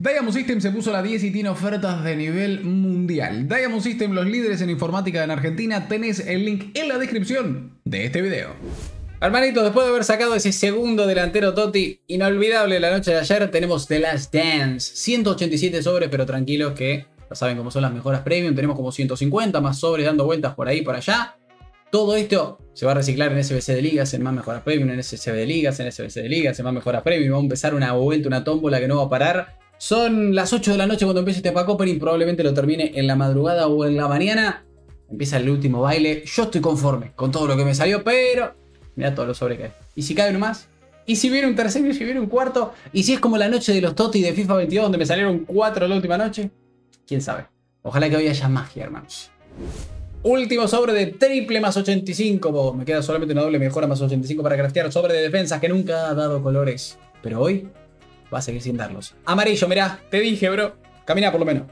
Diamond System se puso la 10 y tiene ofertas de nivel mundial. Diamond System, los líderes en informática en Argentina, tenés el link en la descripción de este video. Hermanitos, después de haber sacado ese segundo delantero Totti, inolvidable la noche de ayer, tenemos The Last Dance. 187 sobres, pero tranquilos que ya saben cómo son las mejoras premium. Tenemos como 150 más sobres dando vueltas por ahí, por allá. Todo esto se va a reciclar en SBC de ligas, en más mejoras premium, en SBC de ligas, en SBC de ligas, en más mejoras premium. Va a empezar una vuelta, una tómbola que no va a parar. Son las 8 de la noche cuando empiece este pack opening. Probablemente lo termine en la madrugada o en la mañana. Empieza el último baile. Yo estoy conforme con todo lo que me salió, pero Mira todos los sobres que hay. ¿Y si cae uno más? ¿Y si viene un tercero y si viene un cuarto? ¿Y si es como la noche de los Toti de FIFA 22 donde me salieron cuatro la última noche? ¿Quién sabe? Ojalá que hoy haya magia, hermanos. Último sobre de triple más 85. me queda solamente una doble mejora más 85 para craftear. Sobre de defensa que nunca ha dado colores. Pero hoy va a seguir sin darlos. Amarillo, mirá. Te dije, bro. Camina por lo menos.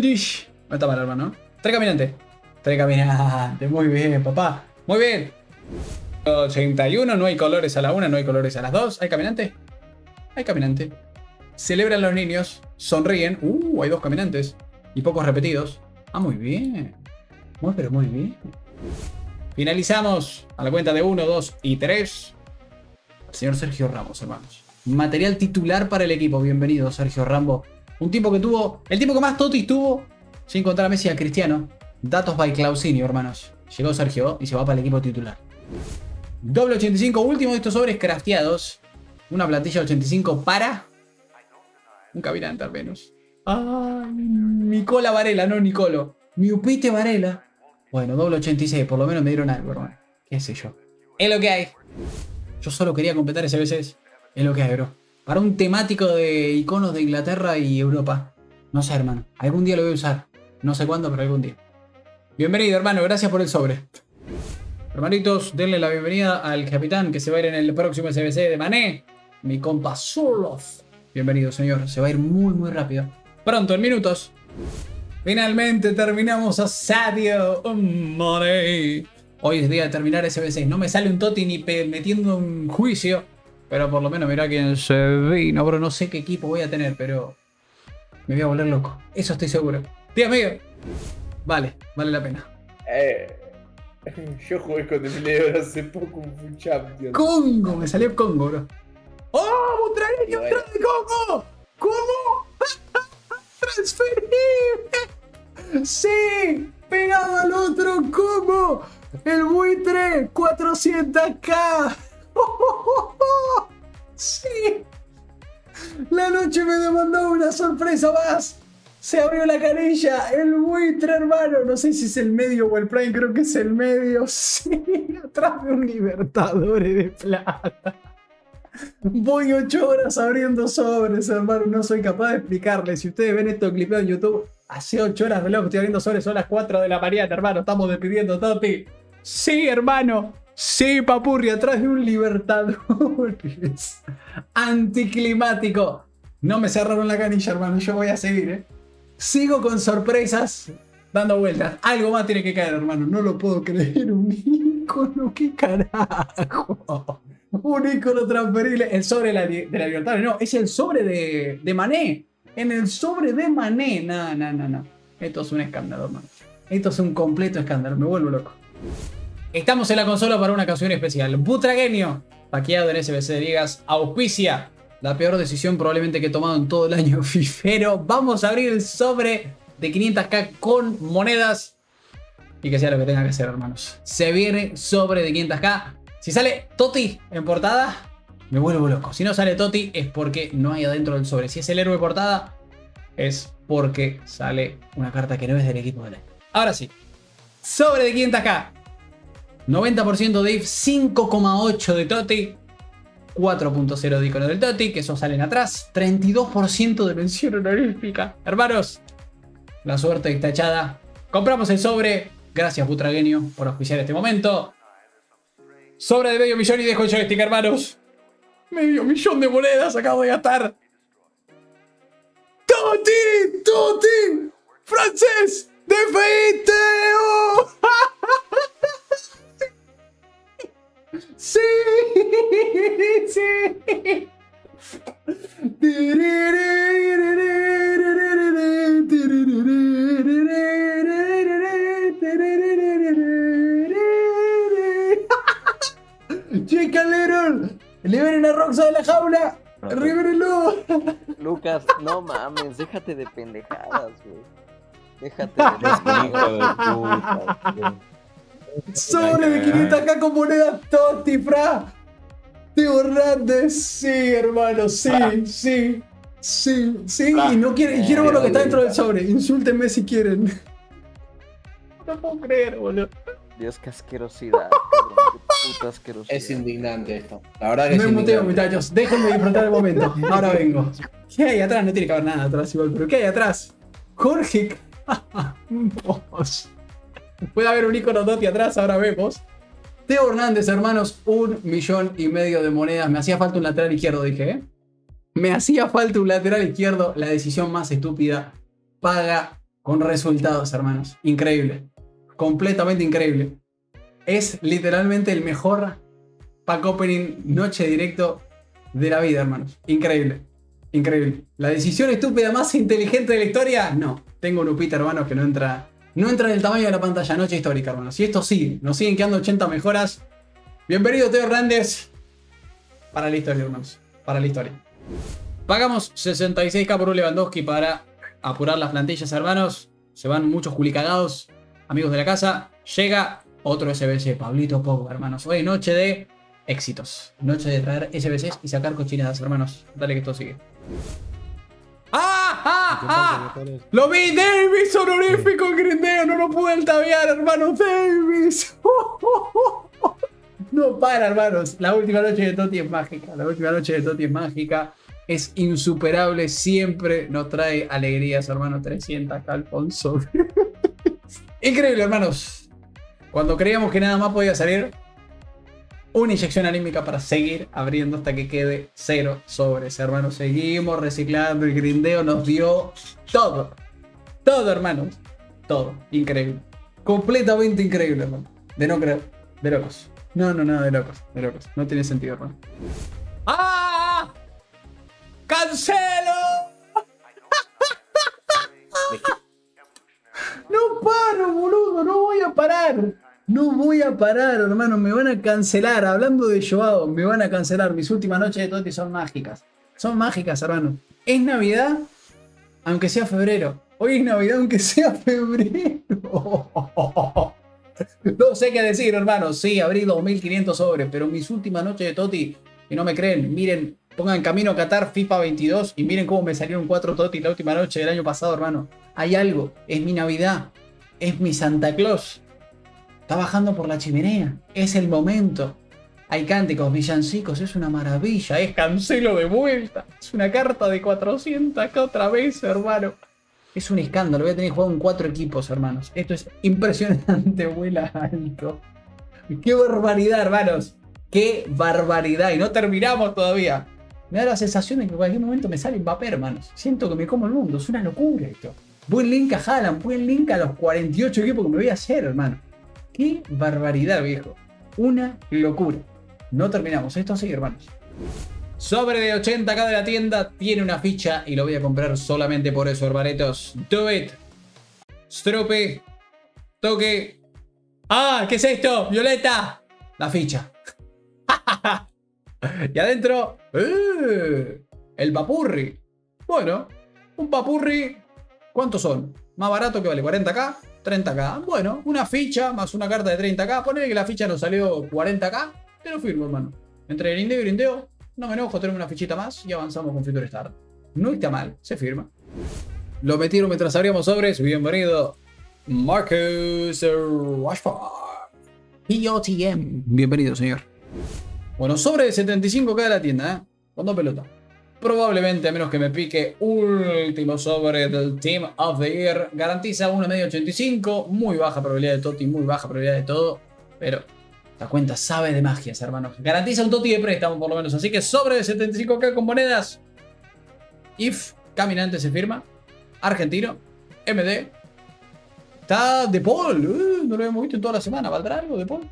Dish. No está mal, hermano. Tres caminantes. Tres caminantes. Muy bien, papá. Muy bien. 81, no hay colores a la una, no hay colores a las dos. ¿Hay caminante? Hay caminante. Celebran los niños, sonríen. Uh, hay dos caminantes. Y pocos repetidos. Ah, muy bien. Muy, pero muy bien. Finalizamos a la cuenta de 1, 2 y 3. señor Sergio Ramos, hermanos. Material titular para el equipo. Bienvenido, Sergio Rambo. Un tipo que tuvo. El tipo que más totis tuvo. Sin contar a Messi a Cristiano. Datos by Clausinio, hermanos. Llegó Sergio y se va para el equipo titular. Doble 85, último de estos sobres crafteados. Una plantilla 85 para... Un caminante al menos. Ay, Nicola Varela, no Nicolo. Miupite Varela. Bueno, doble 86, por lo menos me dieron algo, hermano. ¿Qué sé yo? Es lo que hay. Yo solo quería completar ese veces. Es lo que hay, bro. Para un temático de iconos de Inglaterra y Europa. No sé, hermano. Algún día lo voy a usar. No sé cuándo, pero algún día. Bienvenido, hermano. Gracias por el sobre. Hermanitos, denle la bienvenida al capitán que se va a ir en el próximo SBC de Mané, mi compa Surlov. Bienvenido, señor. Se va a ir muy, muy rápido. Pronto, en minutos. Finalmente terminamos a Sadio Mané. Hoy es día de terminar SBC. No me sale un Toti ni metiendo un juicio. Pero por lo menos mira quién se vino, bro. No sé qué equipo voy a tener, pero me voy a volver loco. Eso estoy seguro. Tío amigo. Vale, vale la pena. Eh, Yo jugué con el Leo hace poco un Champions. Congo, me salió Congo, bro. ¡Oh! ¡Butragueño bueno. de Congo! ¿Cómo? ¡Transferible! ¡Sí! ¡Pegado al otro ¿Cómo? ¡El buitre! ¡400k! ¡Sí! La noche me demandó una sorpresa más. Se abrió la canilla, el buitre, hermano. No sé si es el medio o el prime, creo que es el medio. Sí, atrás de un Libertadores de plata. Voy ocho horas abriendo sobres, hermano. No soy capaz de explicarles. Si ustedes ven esto clipeado en YouTube, hace ocho horas reloj estoy abriendo sobres. Son las 4 de la mañana, hermano. Estamos despidiendo, Toti. Sí, hermano. Sí, papurri, atrás de un Libertadores. Anticlimático. No me cerraron la canilla, hermano. Yo voy a seguir, ¿eh? Sigo con sorpresas dando vueltas. Algo más tiene que caer, hermano. No lo puedo creer. Un icono, qué carajo. Un icono transferible. El sobre de la, de libertad. No, es el sobre de, de Mané. En el sobre de Mané. No, no, no, no. Esto es un escándalo, hermano. Esto es un completo escándalo. Me vuelvo loco. Estamos en la consola para una ocasión especial. Butragueño, paqueado en SBC de Ligas, auspicia la peor decisión probablemente que he tomado en todo el año fifero. Vamos a abrir el sobre de 500k con monedas. Y que sea lo que tenga que hacer, hermanos. Se viene sobre de 500k. Si sale Toti en portada, me vuelvo loco. Si no sale Toti, es porque no hay adentro del sobre. Si es el héroe portada, es porque sale una carta que no es del equipo de la. Ahora sí. Sobre de 500k. 90% de IF, 5,8 de Toti. 4.0 de icono del Toti, que eso salen atrás. 32% de mención honorífica. Hermanos, la suerte está echada. Compramos el sobre. Gracias, Putragueño, por auspiciar este momento. Sobre de medio millón y dejo el joystick, hermanos. Medio millón de monedas acabo de gastar. ¡Toti! ¡Toti! ¡Francés! ¡De Sí, sí. Chica Little, liberen a Roxa de la jaula. ¡Libérenlo! Lucas, no mames, déjate de pendejadas, güey. Déjate de pendejadas. Sobre de 500k con monedas Totti, fra. Teo Hernández, sí, hermano, sí, sí. Sí, sí, y no quiero, y quiero ver lo que está dentro del sobre. Insúltenme si quieren. No puedo creer, boludo. Dios, qué asquerosidad. Qué puta asquerosidad. Es indignante esto. La verdad que Me es muteo, muchachos. Déjenme disfrutar el momento. Ahora vengo. ¿Qué hay atrás? No tiene que haber nada atrás igual, pero ¿qué hay atrás? Jorge. Campos. Puede haber un icono Dotti atrás, ahora vemos. Teo Hernández, hermanos, un millón y medio de monedas. Me hacía falta un lateral izquierdo, dije, ¿eh? Me hacía falta un lateral izquierdo. La decisión más estúpida. Paga con resultados, hermanos. Increíble. Completamente increíble. Es literalmente el mejor pack opening noche directo de la vida, hermanos. Increíble. Increíble. La decisión estúpida más inteligente de la historia, no. Tengo un upita, hermanos, que no entra. No entra en el tamaño de la pantalla. Noche histórica, hermanos. Y esto sigue. Nos siguen quedando 80 mejoras. Bienvenido, Teo Hernández. Para la historia, hermanos. Para la historia. Pagamos 66k por un Lewandowski para apurar las plantillas, hermanos. Se van muchos culicagados. Amigos de la casa. Llega otro SBC. Pablito Pogba, hermanos. Hoy noche de éxitos. Noche de traer SBCs y sacar cochinadas, hermanos. Dale que esto sigue. ¡Ah! ¡Ah! ¡Ah! ¡Lo vi! ¡Davis! ¡Honorífico en grindeo! ¡No lo pude altavear, hermano! ¡Davis! No para, hermanos. La última noche de Toti es mágica. La última noche de Toti es mágica. Es insuperable. Siempre nos trae alegrías, hermano. 300 acá, Alfonso. Increíble, hermanos. Cuando creíamos que nada más podía salir, una inyección anímica para seguir abriendo hasta que quede cero sobres, hermanos. Seguimos reciclando. El grindeo nos dio todo. Todo, hermanos. Todo. Increíble. Completamente increíble, hermano. De no creer. De locos. No, no, no, de locos. De locos. No tiene sentido, hermano. ¡Ah! ¡Cancelo! No paro, boludo, no voy a parar. No voy a parar, hermano, me van a cancelar. Hablando de Joao, me van a cancelar. Mis últimas noches de Toti son mágicas. Son mágicas, hermano. Es Navidad, aunque sea febrero. Hoy es Navidad, aunque sea febrero. No sé qué decir, hermano. Sí, abrí 2500 sobres, pero mis últimas noches de Toti, y no me creen, miren, pongan camino a Qatar FIFA 22 y miren cómo me salieron 4 Toti la última noche del año pasado, hermano. Hay algo, es mi Navidad, es mi Santa Claus. Está bajando por la chimenea, es el momento. Hay cánticos, villancicos, es una maravilla, es cancelo de vuelta. Es una carta de 400 acá otra vez, hermano. Es un escándalo, voy a tener que jugar en cuatro equipos, hermanos. Esto es impresionante, vuela alto. ¡Qué barbaridad, hermanos! ¡Qué barbaridad! Y no terminamos todavía. Me da la sensación de que en cualquier momento me sale Mbappé, hermanos. Siento que me como el mundo, es una locura esto. Buen link a Haaland, buen link a los 48 equipos que me voy a hacer, hermano. ¡Qué barbaridad, viejo! Una locura. No terminamos, esto sigue, hermanos. Sobre de 80k de la tienda tiene una ficha y lo voy a comprar solamente por eso, hermanetos. Do it. Strope. Toque. ¡Ah! ¿Qué es esto? ¡Violeta! La ficha. y adentro. ¡eh! El papurri. Bueno, un papurri. ¿Cuántos son? Más barato que vale 40k. 30k. Bueno, una ficha más una carta de 30k. Ponele que la ficha nos salió 40k. Te lo firmo, hermano. Entre grindeo y grindeo, no me enojo, tenemos una fichita más y avanzamos con Future Start. No está mal, se firma. Lo metieron mientras abríamos sobres. Bienvenido, Marcus Rashford. POTM. Bienvenido, señor. Bueno, sobre de 75k de la tienda, ¿eh? Con dos pelotas. Probablemente, a menos que me pique último sobre del Team of the Year, garantiza 1,85. Muy baja probabilidad de Toti, muy baja probabilidad de todo. Pero la cuenta sabe de magias, hermanos. Garantiza un Toti de préstamo, por lo menos. Así que sobre de 75k con monedas. If Caminante se firma. Argentino. MD. Está De Paul. Uh, no lo hemos visto en toda la semana. ¿Valdrá algo De Paul?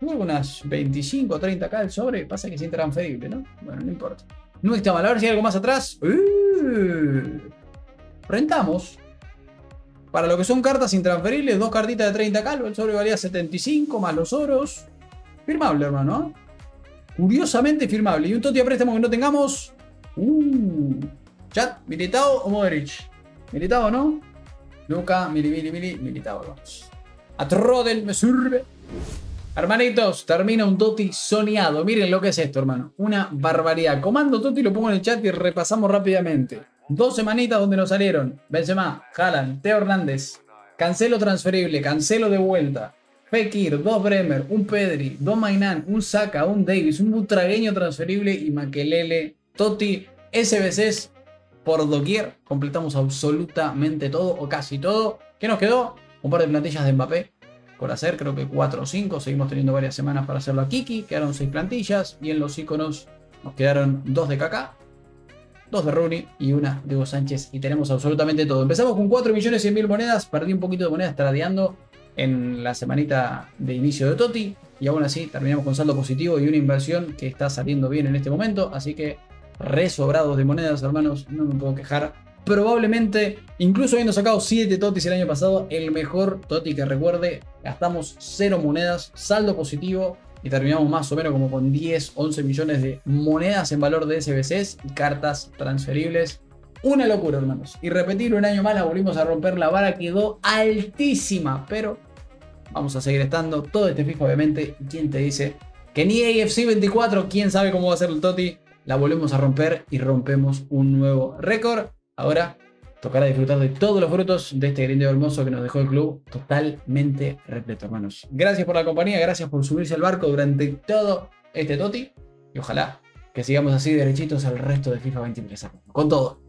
Unas 25 o 30k el sobre. Pasa que es intransferible, ¿no? Bueno, no importa. No está mal. A ver si hay algo más atrás. Uh, rentamos. Para lo que son cartas intransferibles, dos cartitas de 30k. El sobre valía 75 más los oros. Firmable, hermano. ¿eh? curiosamente firmable. Y un Totti a préstamo que no tengamos. Uh, chat, Militao o Modric. Militao, ¿no? Luca, Mili, Mili, Mili, Militao. A Trodel me sirve. Hermanitos, termina un Totti soñado. Miren lo que es esto, hermano. Una barbaridad. Comando Totti lo pongo en el chat y repasamos rápidamente. Dos semanitas donde nos salieron. Benzema, Haaland, Teo Hernández. Cancelo transferible, cancelo de vuelta. Fekir, dos Bremer, un Pedri, dos Mainan, un Saka, un Davis, un butragueño transferible y Makelele, Totti, SBCs por doquier. Completamos absolutamente todo o casi todo. ¿Qué nos quedó? Un par de plantillas de Mbappé por hacer, creo que 4 o 5. Seguimos teniendo varias semanas para hacerlo a Kiki. Quedaron 6 plantillas y en los iconos nos quedaron 2 de Kaká, 2 de Rooney y una de Hugo Sánchez. Y tenemos absolutamente todo. Empezamos con 4 millones 100 mil monedas. Perdí un poquito de monedas tradeando en la semanita de inicio de Toti. Y aún así terminamos con saldo positivo y una inversión que está saliendo bien en este momento. Así que resobrados de monedas, hermanos. No me puedo quejar. Probablemente, incluso habiendo sacado 7 Totis el año pasado, el mejor Toti que recuerde. Gastamos 0 monedas, saldo positivo. Y terminamos más o menos como con 10, 11 millones de monedas en valor de SBCs y cartas transferibles. Una locura, hermanos. Y repetir un año más la volvimos a romper. La vara quedó altísima. Pero vamos a seguir estando. Todo este FIFA, obviamente. ¿Quién te dice que ni AFC 24? ¿Quién sabe cómo va a ser el Toti? La volvemos a romper y rompemos un nuevo récord. Ahora tocará disfrutar de todos los frutos de este grindeo hermoso que nos dejó el club totalmente repleto, hermanos. Gracias por la compañía, gracias por subirse al barco durante todo este Toti. Y ojalá que sigamos así derechitos al resto de FIFA 23. Con todo.